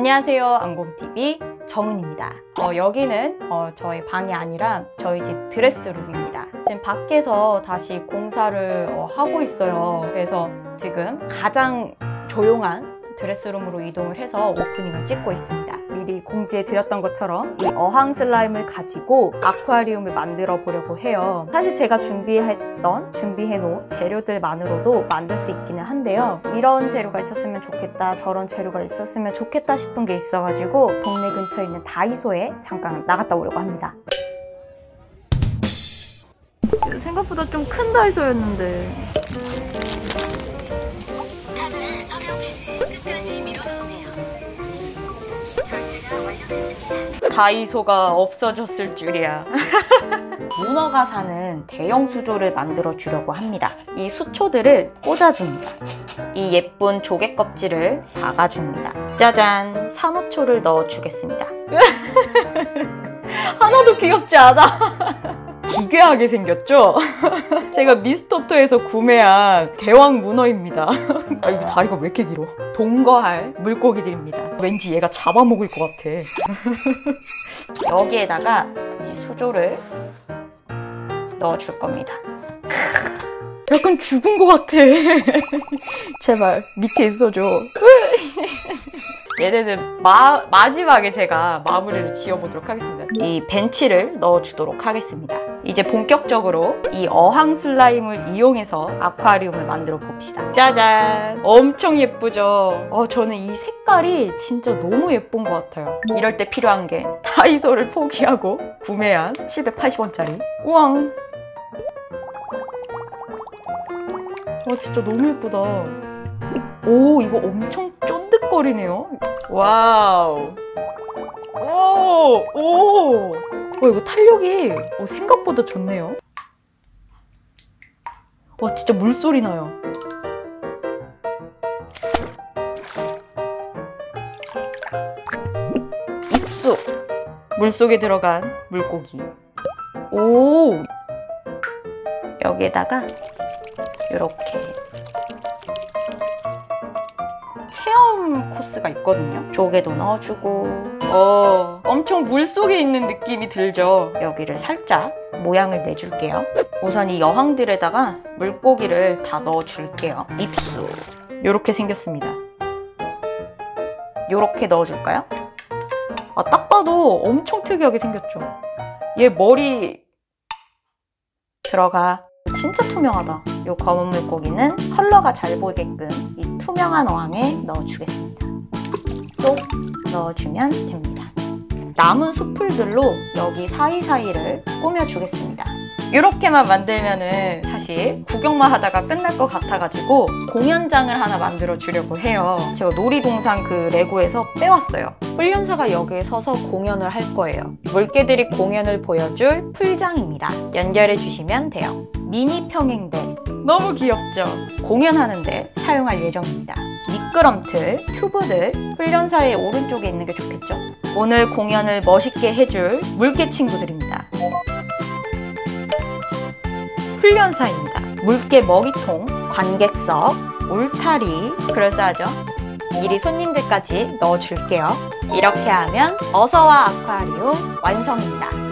안녕하세요 안공TV 정은입니다. 어, 여기는 어, 저희 방이 아니라 저희 집 드레스룸입니다. 지금 밖에서 다시 공사를 어, 하고 있어요. 그래서 지금 가장 조용한 드레스룸으로 이동을 해서 오프닝을 찍고 있습니다 미리 공지해 드렸던 것처럼 이 어항 슬라임을 가지고 아쿠아리움을 만들어 보려고 해요. 사실 제가 준비했던 준비해 놓은 재료들만으로도 만들 수 있기는 한데요. 이런 재료가 있었으면 좋겠다 저런 재료가 있었으면 좋겠다 싶은 게 있어가지고 동네 근처에 있는 다이소에 잠깐 나갔다 오려고 합니다. 생각보다 좀 큰 다이소였는데 결제가 완료됐습니다. 다이소가 없어졌을 줄이야. 문어가 사는 대형 수조를 만들어 주려고 합니다. 이 수초들을 꽂아줍니다. 이 예쁜 조개 껍질을 박아줍니다. 짜잔! 산호초를 넣어주겠습니다. 하나도 귀엽지 않아. 기괴하게 생겼죠? 제가 미스토토에서 구매한 대왕 문어입니다. 아, 이거 다리가 왜 이렇게 길어? 동거할 물고기들입니다. 왠지 얘가 잡아먹을 것 같아. 여기에다가 이 수조를 넣어줄 겁니다. 약간 죽은 것 같아. 제발 밑에 있어줘. 얘네는 마, 마지막에 제가 마무리를 지어보도록 하겠습니다. 이 벤치를 넣어주도록 하겠습니다. 이제 본격적으로 이 어항 슬라임을 이용해서 아쿠아리움을 만들어 봅시다. 짜잔! 엄청 예쁘죠? 어, 저는 이 색깔이 진짜 너무 예쁜 것 같아요. 이럴 때 필요한 게 다이소를 포기하고 구매한 780원짜리 우왕! 와 진짜 너무 예쁘다. 오 이거 엄청 쫀득거리네요. 와우. 오, 오. 와 이거 탄력이 어, 생각보다 좋네요. 와 진짜 물소리 나요. 입수. 물속에 들어간 물고기. 오. 여기에다가 이렇게 코스가 있거든요. 조개도 넣어주고 어, 엄청 물속에 있는 느낌이 들죠. 여기를 살짝 모양을 내줄게요. 우선 이 여항들에다가 물고기를 다 넣어줄게요. 입수 이렇게 생겼습니다. 이렇게 넣어줄까요? 아, 딱 봐도 엄청 특이하게 생겼죠. 얘 머리 들어가. 진짜 투명하다. 이 검은 물고기는 컬러가 잘 보이게끔 이 투명한 어항에 넣어주겠습니다. 쏙 넣어주면 됩니다. 남은 수풀들로 여기 사이사이를 꾸며주겠습니다. 이렇게만 만들면은 사실 구경만 하다가 끝날 것 같아가지고 공연장을 하나 만들어 주려고 해요. 제가 놀이동산 그 레고에서 빼왔어요. 훈련사가 여기에 서서 공연을 할 거예요. 물개들이 공연을 보여줄 풀장입니다. 연결해 주시면 돼요. 미니 평행대 너무 귀엽죠? 공연하는데 사용할 예정입니다. 미끄럼틀, 튜브들 훈련사의 오른쪽에 있는 게 좋겠죠? 오늘 공연을 멋있게 해줄 물개 친구들입니다. 훈련사입니다. 물개 먹이통, 관객석, 울타리 그럴싸하죠? 미리 손님들까지 넣어줄게요. 이렇게 하면 어서와 아쿠아리움 완성입니다.